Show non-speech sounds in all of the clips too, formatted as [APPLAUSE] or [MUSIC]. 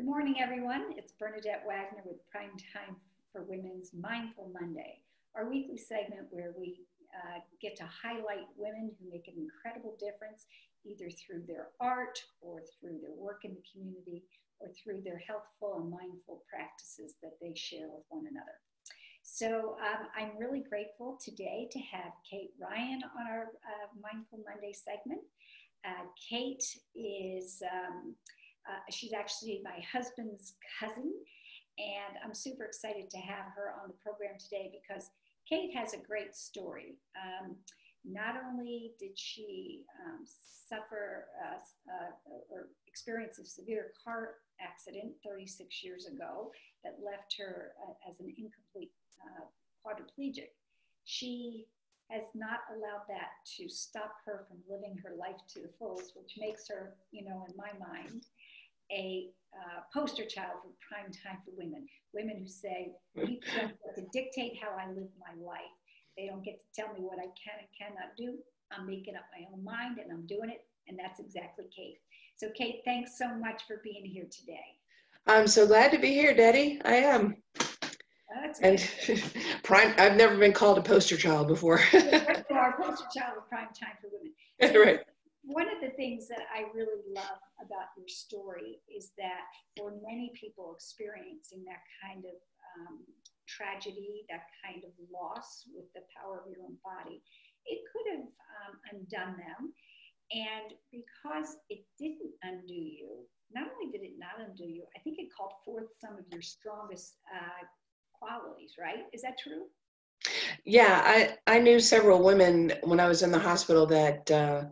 Good morning, everyone. It's Bernadette Wagner with Prime Time for Women's Mindful Monday, our weekly segment where we uh, get to highlight women who make an incredible difference either through their art or through their work in the community or through their healthful and mindful practices that they share with one another. So um, I'm really grateful today to have Kate Ryan on our uh, Mindful Monday segment. Uh, Kate is, um, uh, she's actually my husband's cousin, and I'm super excited to have her on the program today because Kate has a great story. Um, not only did she um, suffer uh, uh, or experience a severe car accident 36 years ago that left her uh, as an incomplete uh, quadriplegic, she has not allowed that to stop her from living her life to the fullest, which makes her, you know, in my mind, a uh, poster child for prime time for women. Women who say, people don't get to dictate how I live my life. They don't get to tell me what I can and cannot do. I'm making up my own mind and I'm doing it. And that's exactly Kate. So, Kate, thanks so much for being here today. I'm so glad to be here, Daddy. I am. That's and [LAUGHS] prime. I've never been called a poster child before. our [LAUGHS] poster child of prime time for women. [LAUGHS] Right. One of the things that I really love about your story is that for many people experiencing that kind of um, tragedy, that kind of loss with the power of your own body, it could have um, undone them. And because it didn't undo you, not only did it not undo you, I think it called forth some of your strongest uh, qualities, right? Is that true? Yeah, I, I knew several women when I was in the hospital that uh,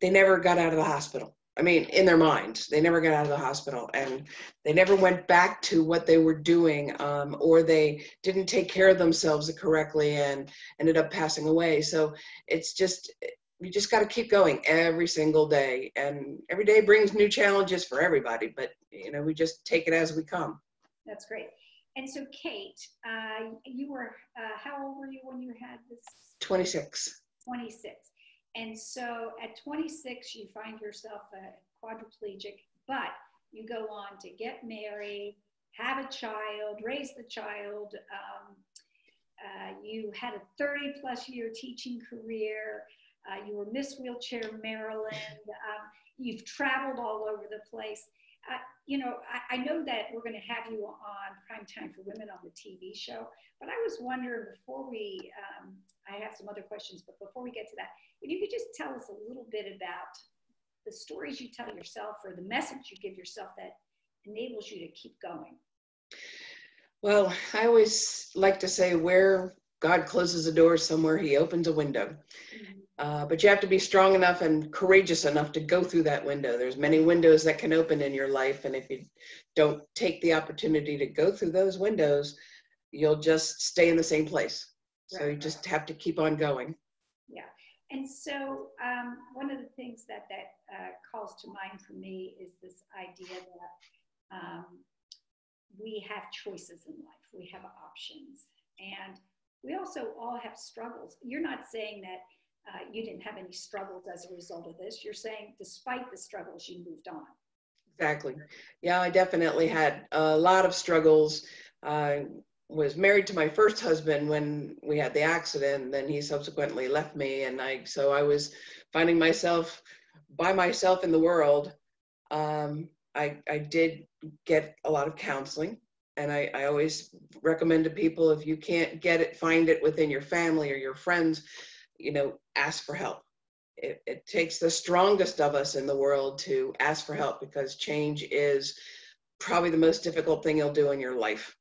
they never got out of the hospital. I mean, in their minds, they never got out of the hospital and they never went back to what they were doing, um, or they didn't take care of themselves correctly and ended up passing away. So it's just, you just got to keep going every single day. And every day brings new challenges for everybody, but, you know, we just take it as we come. That's great. And so, Kate, uh, you were, uh, how old were you when you had this? 26. 26. And so at 26, you find yourself a quadriplegic, but you go on to get married, have a child, raise the child. Um, uh, you had a 30 plus year teaching career. Uh, you were Miss Wheelchair Maryland. Um, you've traveled all over the place. Uh, you know, I, I, know that we're going to have you on Prime Time for Women on the TV show, but I was wondering before we, um, I have some other questions, but before we get to that, if you could just tell us a little bit about the stories you tell yourself or the message you give yourself that enables you to keep going. Well, I always like to say where God closes a door, somewhere He opens a window. Mm-hmm. Uh, but you have to be strong enough and courageous enough to go through that window. There's many windows that can open in your life, and if you don't take the opportunity to go through those windows, you'll just stay in the same place. So you just have to keep on going. Yeah, and so um, one of the things that that uh, calls to mind for me is this idea that um, we have choices in life, we have options, and we also all have struggles. You're not saying that uh, you didn't have any struggles as a result of this. You're saying despite the struggles, you moved on. Exactly. Yeah, I definitely had a lot of struggles. I was married to my first husband when we had the accident. Then he subsequently left me, and I so I was finding myself by myself in the world. Um, I I did get a lot of counseling, and I, I always recommend to people if you can't get it, find it within your family or your friends you know, ask for help. It, it takes the strongest of us in the world to ask for help because change is probably the most difficult thing you'll do in your life.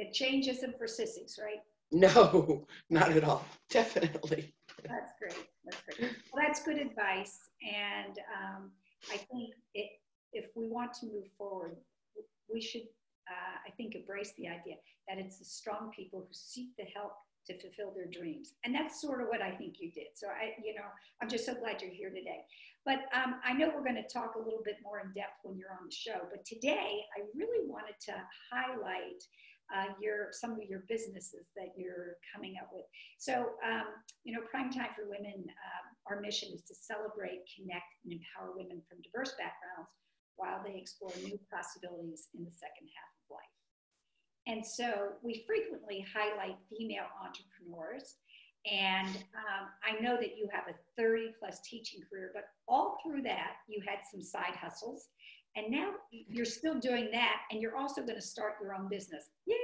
It changes for sissies, right? No, [LAUGHS] not at all. [LAUGHS] Definitely. That's great. That's great. Well, that's good advice. And um, I think it, if we want to move forward, we should, uh, I think, embrace the idea that it's the strong people who seek the help to fulfill their dreams. And that's sort of what I think you did. So I, you know, I'm just so glad you're here today. But um, I know we're going to talk a little bit more in depth when you're on the show. But today, I really wanted to highlight uh, your some of your businesses that you're coming up with. So, um, you know, Prime Time for Women, uh, our mission is to celebrate, connect, and empower women from diverse backgrounds while they explore new possibilities in the second half of life. And so we frequently highlight female entrepreneurs. And um, I know that you have a 30 plus teaching career, but all through that, you had some side hustles. And now you're still doing that, and you're also going to start your own business. Yay!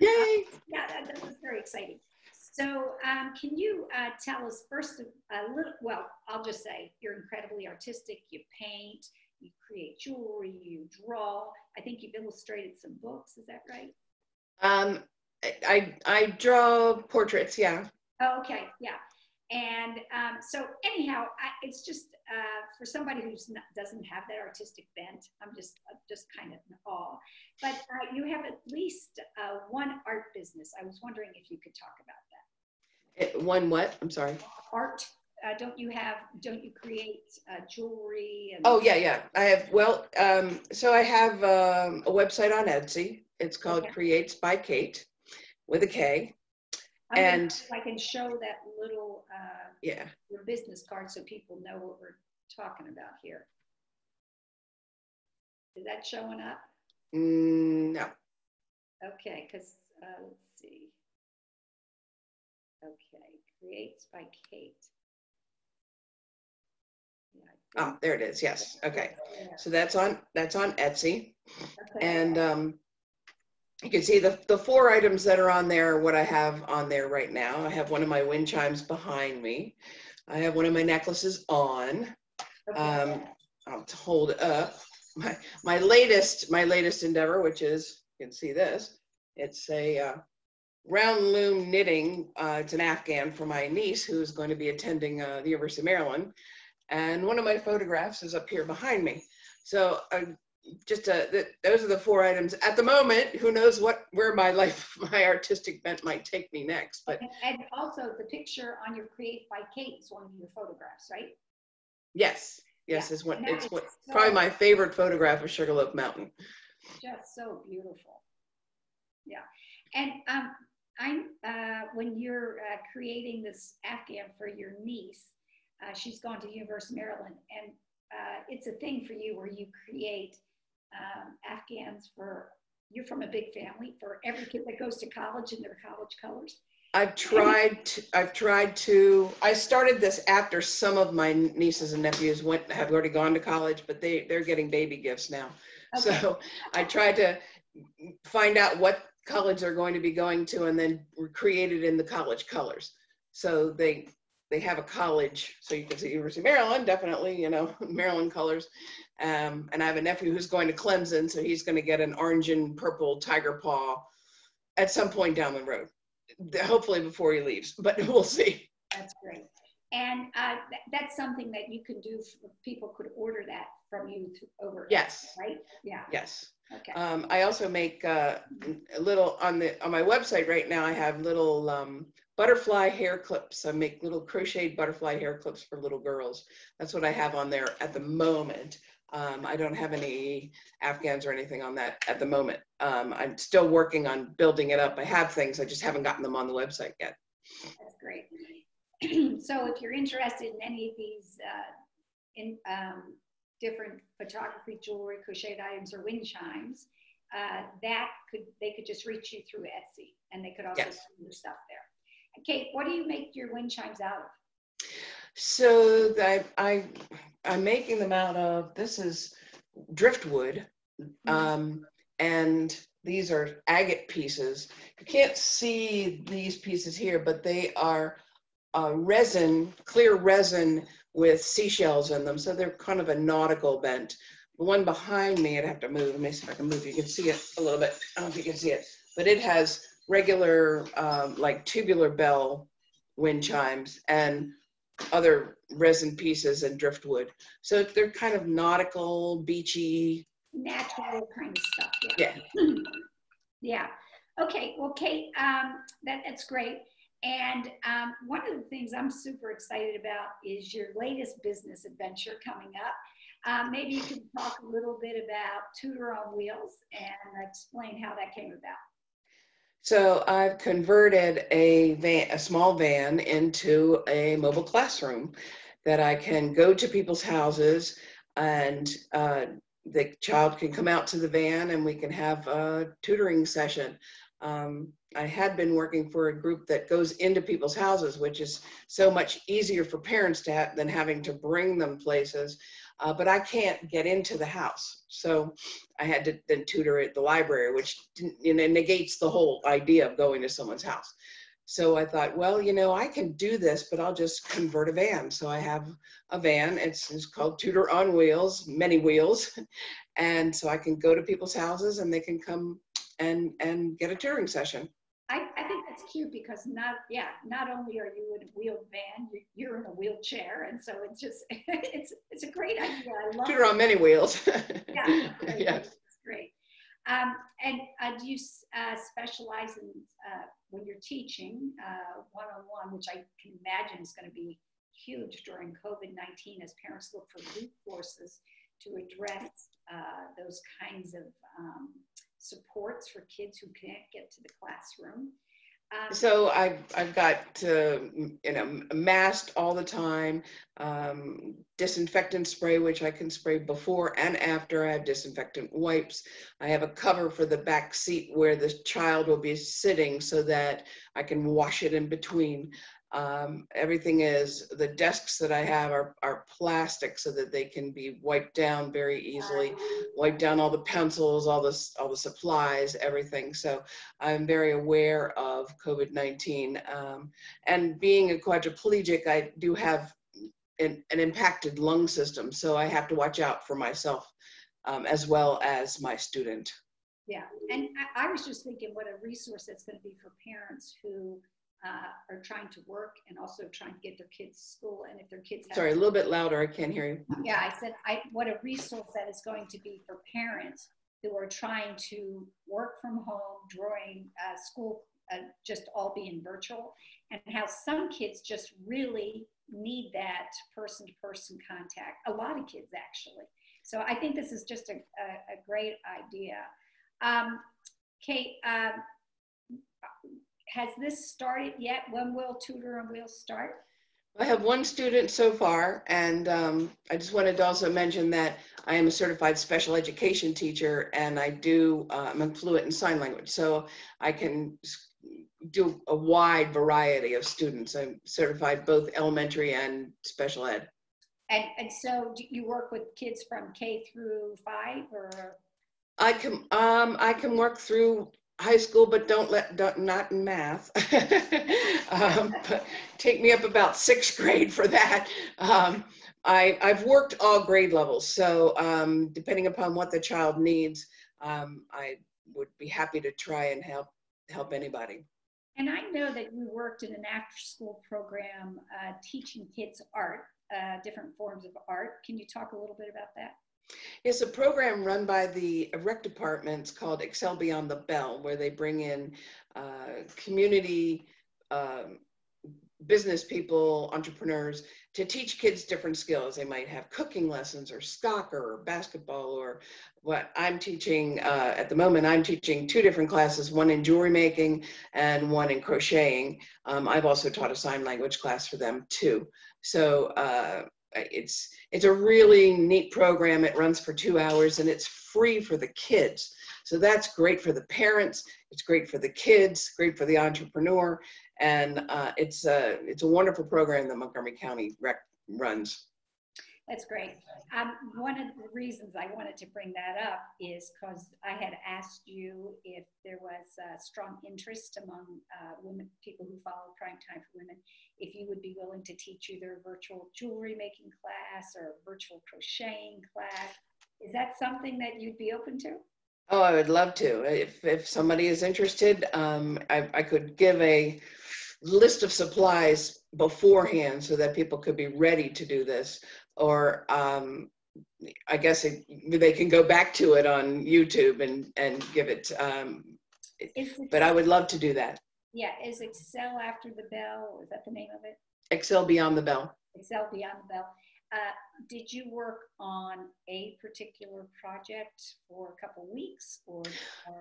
Yay! Uh, yeah, that, that, was very exciting. So, um, can you uh, tell us first a little? Well, I'll just say you're incredibly artistic. You paint, you create jewelry, you draw. I think you've illustrated some books. Is that right? Um, I I draw portraits. Yeah. Oh, okay. Yeah. And um, so anyhow, I, it's just for somebody who doesn't have that artistic bent, I'm just just kind of in awe. But uh, you have at least uh, one art business. I was wondering if you could talk about that. It, one what? I'm sorry. Art. Uh, don't you have? Don't you create uh, jewelry? oh yeah, yeah. I have. Well, um, so I have um, a website on Etsy. It's called okay. Creates by Kate, with a K I and can, I can show that little uh, yeah your business card so people know what we're talking about here. Is that showing up? Mm, no. Okay, because uh, let's see. Okay, creates by Kate. Yeah, oh, there it is. Yes. Okay. So that's on that's on Etsy, okay. and um, you can see the, the four items that are on there, what I have on there right now. I have one of my wind chimes behind me. I have one of my necklaces on. Um, I'll hold up. My, my latest, my latest endeavor, which is, you can see this, it's a uh, round loom knitting. Uh, it's an Afghan for my niece who's going to be attending uh, the University of Maryland. And one of my photographs is up here behind me. So uh, just uh, th- those are the four items at the moment. Who knows what where my life, [LAUGHS] my artistic bent might take me next. But and, and also the picture on your Create by Kate is one of your photographs, right? Yes, yes, yeah. is one. It's what so, probably my favorite photograph of Sugarloaf Mountain. Just so beautiful. Yeah, and um, I'm uh, when you're uh, creating this Afghan for your niece. Uh, she's gone to University of Maryland, and uh, it's a thing for you where you create um, Afghans for, you're from a big family, for every kid that goes to college in their college colors? I've tried to, I've tried to, I started this after some of my nieces and nephews went, have already gone to college, but they, they're getting baby gifts now. Okay. So I tried to find out what college they're going to be going to and then create it in the college colors. So they, they have a college, so you can see University of Maryland, definitely, you know, [LAUGHS] Maryland colors. Um, and I have a nephew who's going to Clemson, so he's going to get an orange and purple tiger paw at some point down the road, hopefully before he leaves, but [LAUGHS] we'll see. That's great. And uh, th- that's something that you can do. people could order that from you over. Yes. Right. Yeah. Yes. Okay. Um, I also make uh, a little on the on my website right now. I have little um, butterfly hair clips. I make little crocheted butterfly hair clips for little girls. That's what I have on there at the moment. Um, I don't have any Afghans or anything on that at the moment. Um, I'm still working on building it up. I have things, I just haven't gotten them on the website yet. That's great. [CLEARS THROAT] so if you're interested in any of these uh, in um, different photography, jewelry, crocheted items, or wind chimes, uh, that could they could just reach you through Etsy, and they could also yes. send your stuff there. Kate, what do you make your wind chimes out of? So I, I I'm making them out of this is driftwood, mm-hmm. um, and these are agate pieces. You can't see these pieces here, but they are uh, resin, clear resin with seashells in them. So they're kind of a nautical bent. The one behind me, I'd have to move. Let me see if I can move. You can see it a little bit. I don't know if you can see it, but it has regular um, like tubular bell wind chimes and other resin pieces and driftwood. So they're kind of nautical, beachy. Natural kind of stuff. Yeah. Yeah. [LAUGHS] yeah. Okay. Well, Kate, um, that, that's great. And um, one of the things I'm super excited about is your latest business adventure coming up. Um, maybe you can talk a little bit about Tutor on Wheels and explain how that came about. So I've converted a van, a small van into a mobile classroom that I can go to people's houses and uh, the child can come out to the van and we can have a tutoring session. Um, I had been working for a group that goes into people's houses, which is so much easier for parents to have than having to bring them places. Uh, but I can't get into the house. So I had to then tutor at the library, which you know, negates the whole idea of going to someone's house. So I thought, well, you know, I can do this, but I'll just convert a van. So I have a van. It's, it's called Tutor on Wheels, many wheels. [LAUGHS] And so I can go to people's houses and they can come and and get a tutoring session. I, I think that's cute because not yeah not only are you in a wheeled van you're, you're in a wheelchair. And so it's just [LAUGHS] it's it's a great idea. I love it. on many wheels. [LAUGHS] Yeah yes great. Um, and uh, do you uh, specialize in uh, when you're teaching one on one which I can imagine is going to be huge during COVID-19 as parents look for resources to address uh, those kinds of um, supports for kids who can't get to the classroom. Um, so I've, I've got you know masked all the time, um, disinfectant spray which I can spray before and after. I have disinfectant wipes. I have a cover for the back seat where the child will be sitting so that I can wash it in between. Um, everything is, the desks that I have are, are plastic so that they can be wiped down very easily, wipe down all the pencils, all the, all the supplies, everything. So I'm very aware of COVID-19. Um, and being a quadriplegic, I do have an, an, impacted lung system. So I have to watch out for myself um, as well as my student. Yeah, and I, I was just thinking what a resource that's going to be for parents who uh, are trying to work and also trying to get their kids to school. And if their kids sorry, a little bit louder, I can't hear you. Yeah, I said, I what a resource that is going to be for parents who are trying to work from home during uh, school, uh, just all being virtual, and how some kids just really need that person-to-person contact. A lot of kids actually. So I think this is just a, a, a great idea. Um, Kate, um, has this started yet? When will Tutor on Wheels start? I have one student so far, and um, I just wanted to also mention that I am a certified special education teacher, and I do, uh, I'm fluent in sign language, so I can do a wide variety of students. I'm certified both elementary and special ed. And, and so do you work with kids from K through five or? I can, um, I can work through high school, but don't let, don't, not in math. [LAUGHS] um, take me up about sixth grade for that. Um, I, I've worked all grade levels. So um, depending upon what the child needs, um, I would be happy to try and help, help anybody. And I know that you worked in an after school program uh, teaching kids art, uh, different forms of art. Can you talk a little bit about that? It's a program run by the rec departments called Excel Beyond the Bell, where they bring in uh, community um, business people, entrepreneurs, to teach kids different skills. They might have cooking lessons or soccer or basketball or what I'm teaching uh, at the moment. I'm teaching two different classes, one in jewelry making and one in crocheting. Um, I've also taught a sign language class for them too. So uh, it's it's a really neat program. It runs for two hours and it's free for the kids. So that's great for the parents. It's great for the kids. Great for the entrepreneur, and uh, it's a it's a wonderful program that Montgomery County Rec runs. That's great. Um, one of the reasons I wanted to bring that up is because I had asked you if there was a strong interest among uh, women, people who follow Prime Time for Women, if you would be willing to teach either virtual jewelry making class or virtual crocheting class. Is that something that you'd be open to? Oh, I would love to. If, if somebody is interested, um, I, I could give a list of supplies beforehand so that people could be ready to do this or um, I guess it, they can go back to it on YouTube and and give it. Um, but I would love to do that. Yeah, is Excel after the bell? Is that the name of it? Excel Beyond the Bell. Excel Beyond the Bell. Uh, did you work on a particular project for a couple weeks or?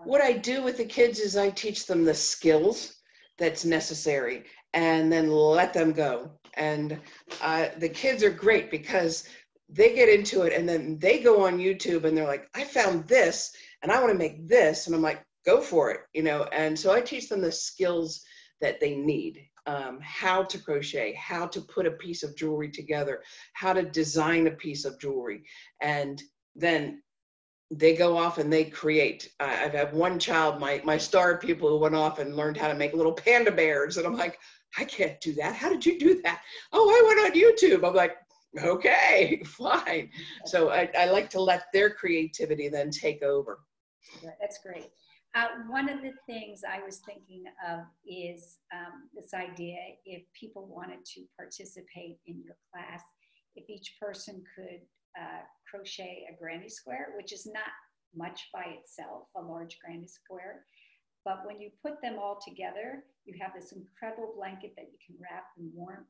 What I do with the kids is I teach them the skills that's necessary and then let them go. And uh, the kids are great because they get into it and then they go on YouTube and they're like, I found this and I want to make this. And I'm like, go for it, you know? And so I teach them the skills that they need um, how to crochet, how to put a piece of jewelry together, how to design a piece of jewelry. And then they go off and they create. I've had one child, my, my star people who went off and learned how to make little panda bears. And I'm like, I can't do that. How did you do that? Oh, I went on YouTube. I'm like, okay, [LAUGHS] fine. So I, I like to let their creativity then take over. That's great. Uh, one of the things I was thinking of is um, this idea if people wanted to participate in your class, if each person could uh, crochet a granny square, which is not much by itself, a large granny square. But when you put them all together, you have this incredible blanket that you can wrap and warm.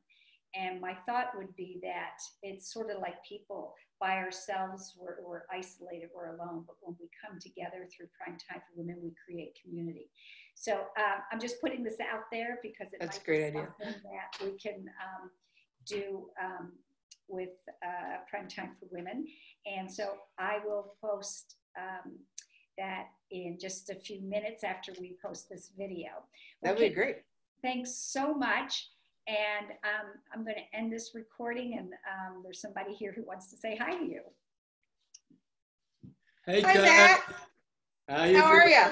And my thought would be that it's sort of like people by ourselves, we're, we're isolated, we're alone. But when we come together through Prime Time for Women, we create community. So uh, I'm just putting this out there because it That's a great idea. that we can um, do um, with uh, Prime Time for Women. And so I will post um, that in just a few minutes after we post this video. That would okay. be great. Thanks so much. And um, I'm going to end this recording, and um, there's somebody here who wants to say hi to you. Hey, hi, Matt. How, How are you?